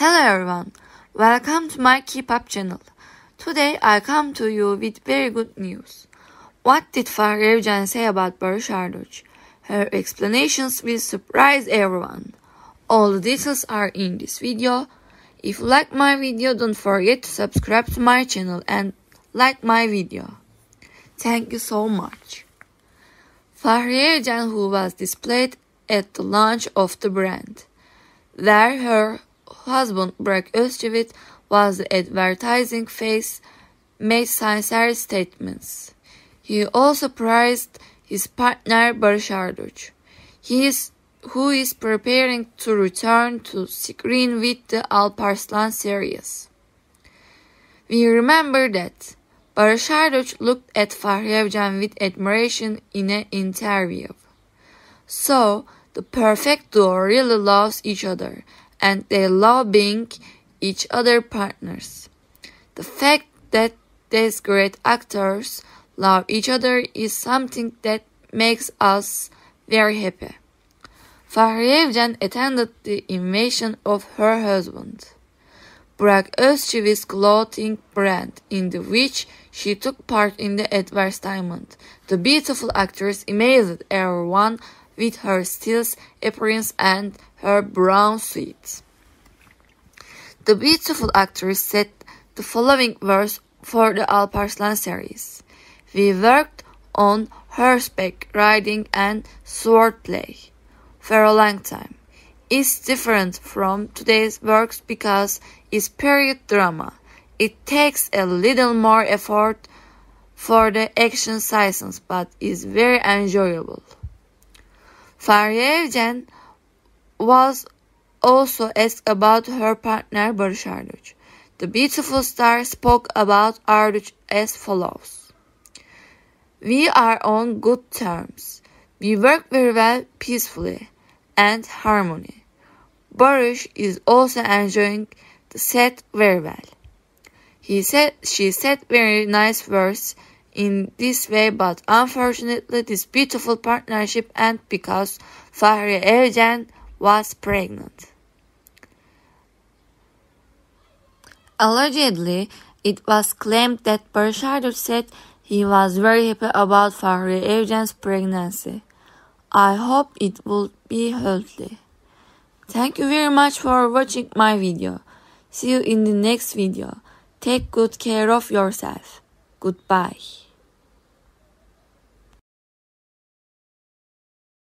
Hello everyone, welcome to my Keep Up channel. Today I come to you with very good news. What did Fahriye Evcen say about Barış Arduç? Her explanations will surprise everyone. All the details are in this video. If you like my video, don't forget to subscribe to my channel and like my video. Thank you so much. Fahriye Evcen who was displayed at the launch of the brand. There her husband Burak was the advertising face made sincere statements. He also praised his partner Barış is who is preparing to return to screen with the Alparslan series. We remember that Barış looked at Fahriye Evcen with admiration in an interview. So, the perfect duo really loves each other and they love being each other partners. The fact that these great actors love each other is something that makes us very happy. Fahriye attended the invasion of her husband. Burak Özçivit's clothing brand, in which she took part in the advertisement. The beautiful actress amazed everyone with her stills, appearance, and her brown suit. The beautiful actress said the following verse for the Alparslan series. We worked on horseback riding and swordplay for a long time. It's different from today's works because it's period drama. It takes a little more effort for the action scenes, but is very enjoyable. Fahriye Evcen was also asked about her partner Barış Arduç. The beautiful star spoke about Arduç as follows. We are on good terms. We work very well peacefully and harmony. Barış is also enjoying the set very well. He said she said very nice words in this way, but unfortunately this beautiful partnership ended because Fahriye Evcen was pregnant. Allegedly, it was claimed that Barış Arduç said he was very happy about Fahriye Evcen's pregnancy. I hope it will be healthy. Thank you very much for watching my video. See you in the next video. Take good care of yourself. Goodbye.